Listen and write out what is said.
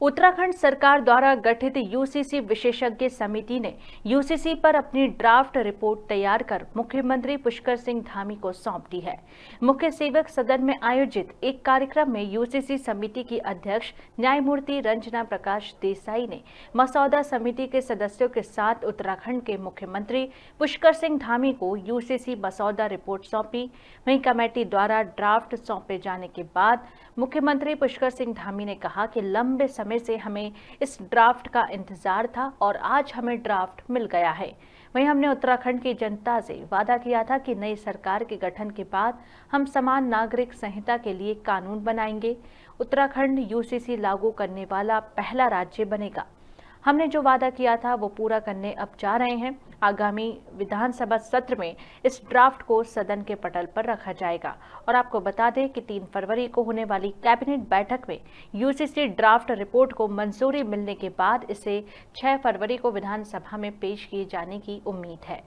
उत्तराखंड सरकार द्वारा गठित यूसीसी विशेषज्ञ समिति ने यूसीसी पर अपनी ड्राफ्ट रिपोर्ट तैयार कर मुख्यमंत्री पुष्कर सिंह धामी को सौंप दी है। मुख्य सेवक सदन में आयोजित एक कार्यक्रम में यूसीसी समिति की अध्यक्ष न्यायमूर्ति रंजना प्रकाश देसाई ने मसौदा समिति के सदस्यों के साथ उत्तराखंड के मुख्यमंत्री पुष्कर सिंह धामी को यूसीसी मसौदा रिपोर्ट सौंपी। वहीं कमेटी द्वारा ड्राफ्ट सौंपे जाने के बाद मुख्यमंत्री पुष्कर सिंह धामी ने कहा कि लंबे से हमें इस ड्राफ्ट का इंतज़ार था और आज हमें ड्राफ्ट मिल गया है। वहीं हमने उत्तराखंड की जनता से वादा किया था कि नई सरकार के गठन के बाद हम समान नागरिक संहिता के लिए कानून बनाएँगे। उत्तराखंड यूसीसी लागू करने वाला पहला राज्य बनेगा। हमने जो वादा किया था वो पूरा करने अब जा रहे हैं। आगामी विधानसभा सत्र में इस ड्राफ्ट को सदन के पटल पर रखा जाएगा। और आपको बता दें कि तीन फरवरी को होने वाली कैबिनेट बैठक में यूसीसी ड्राफ्ट रिपोर्ट को मंजूरी मिलने के बाद इसे 6 फरवरी को विधानसभा में पेश किए जाने की उम्मीद है।